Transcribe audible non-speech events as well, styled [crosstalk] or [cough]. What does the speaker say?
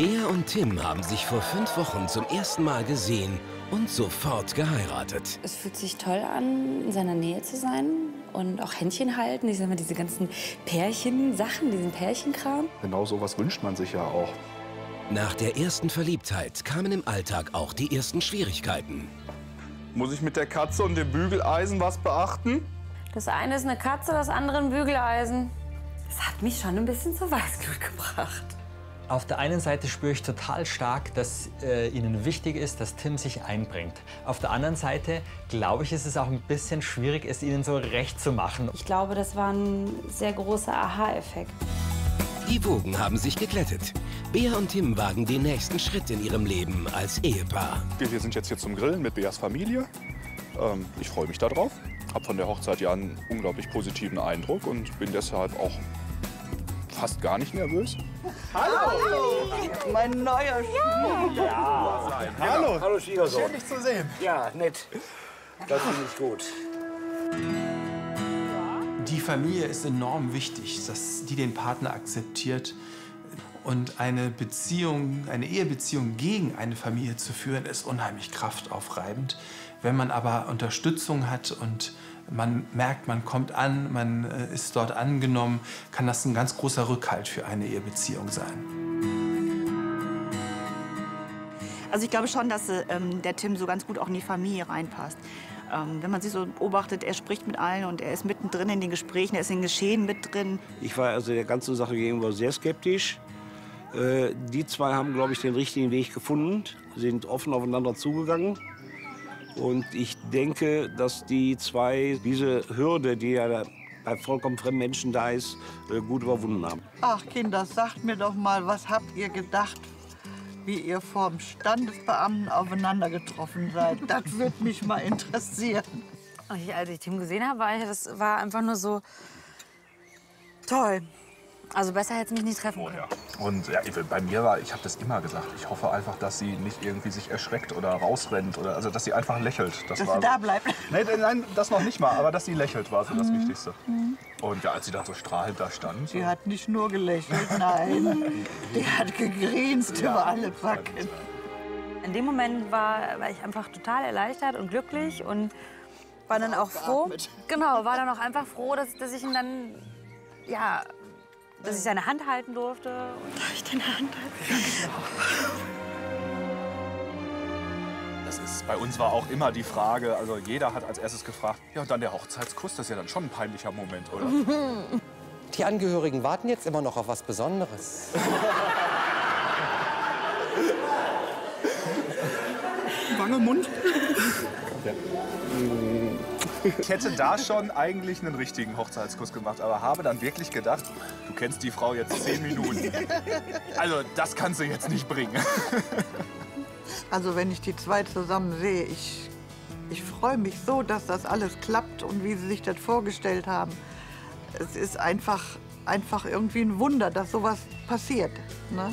Bea und Tim haben sich vor fünf Wochen zum ersten Mal gesehen und sofort geheiratet. Es fühlt sich toll an, in seiner Nähe zu sein und auch Händchen halten. Ich sag mal, diese ganzen Pärchensachen, diesen Pärchenkram. Genau sowas wünscht man sich ja auch. Nach der ersten Verliebtheit kamen im Alltag auch die ersten Schwierigkeiten. Muss ich mit der Katze und dem Bügeleisen was beachten? Das eine ist eine Katze, das andere ein Bügeleisen. Das hat mich schon ein bisschen zur Weißglut gebracht. Auf der einen Seite spüre ich total stark, dass äh, ihnen wichtig ist, dass Tim sich einbringt. Auf der anderen Seite glaube ich, ist es auch ein bisschen schwierig, es ihnen so recht zu machen. Ich glaube, das war ein sehr großer Aha-Effekt. Die Wogen haben sich geglättet. Bea und Tim wagen den nächsten Schritt in ihrem Leben als Ehepaar. Wir hier sind jetzt hier zum Grillen mit Beas Familie. Ähm, ich freue mich darauf. Habe von der Hochzeit ja einen unglaublich positiven Eindruck und bin deshalb auch fast gar nicht nervös. Hallo! Mein neuer Schwiegersohn. Ja. Hallo. Hallo Schwiegersohn. Schön, dich zu sehen. Ja, nett. Das finde ich gut. Die Familie ist enorm wichtig, dass die den Partner akzeptiert. Und eine Beziehung, eine Ehebeziehung gegen eine Familie zu führen, ist unheimlich kraftaufreibend. Wenn man aber Unterstützung hat und man merkt, man kommt an, man äh, ist dort angenommen, kann das ein ganz großer Rückhalt für eine Ehebeziehung sein. Also ich glaube schon, dass ähm, der Tim so ganz gut auch in die Familie reinpasst. Ähm, wenn man sich so beobachtet, er spricht mit allen und er ist mittendrin in den Gesprächen, er ist in den Geschehen mit drin. Ich war also der ganzen Sache gegenüber sehr skeptisch. Äh, die zwei haben, glaube ich, den richtigen Weg gefunden, sind offen aufeinander zugegangen. Und ich denke, dass die zwei diese Hürde, die ja bei vollkommen fremden Menschen da ist, äh, gut überwunden haben. Ach, Kinder, sagt mir doch mal, was habt ihr gedacht, wie ihr vom Standesbeamten aufeinander getroffen seid? Das würde mich mal interessieren. Als ich Tim gesehen habe, war ich, das war einfach nur so toll. Also besser hätte es mich nicht treffen können. Und ja, bei mir war, ich habe das immer gesagt, ich hoffe einfach, dass sie nicht irgendwie sich erschreckt oder rausrennt oder also dass sie einfach lächelt. Das Dass war sie da bleibt. Nee, nein, das noch nicht mal, aber dass sie lächelt war so das Mhm. Wichtigste. Und ja, als sie dann so strahlend da stand. Sie hat nicht nur gelächelt, nein. [laughs] Die hat gegrinst über alle Backen. In dem Moment war, war ich einfach total erleichtert und glücklich und war dann auch froh. Genau, war dann auch einfach froh, dass, dass ich ihn dann, ja, dass ich seine Hand halten durfte. Darf ich deine Hand halten? Das ist, bei uns war auch immer die Frage, also jeder hat als erstes gefragt, ja und dann der Hochzeitskuss, das ist ja dann schon ein peinlicher Moment, oder? [laughs] Die Angehörigen warten jetzt immer noch auf was Besonderes. Wange, Mund. Ich hätte da schon eigentlich einen richtigen Hochzeitskuss gemacht, aber habe dann wirklich gedacht, du kennst die Frau jetzt zehn Minuten. Also das kannst du jetzt nicht bringen. Also wenn ich die zwei zusammen sehe, ich, ich freue mich so, dass das alles klappt und wie sie sich das vorgestellt haben. Es ist einfach, einfach irgendwie ein Wunder, dass sowas passiert. Ne?